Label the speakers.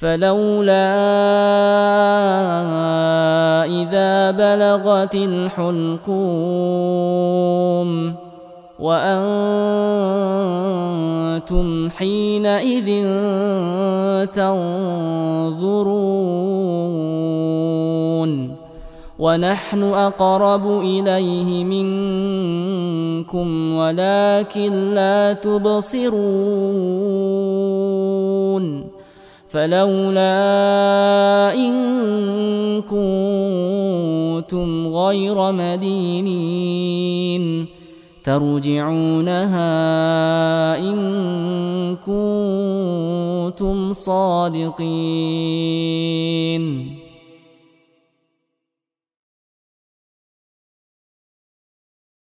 Speaker 1: فلولا إذا بلغت الحلقوم وأنتم حينئذ تنظرون ونحن أقرب إليه منكم ولكن لا تبصرون فلولا إن كنتم غير مدينين ترجعونها إن كنتم صادقين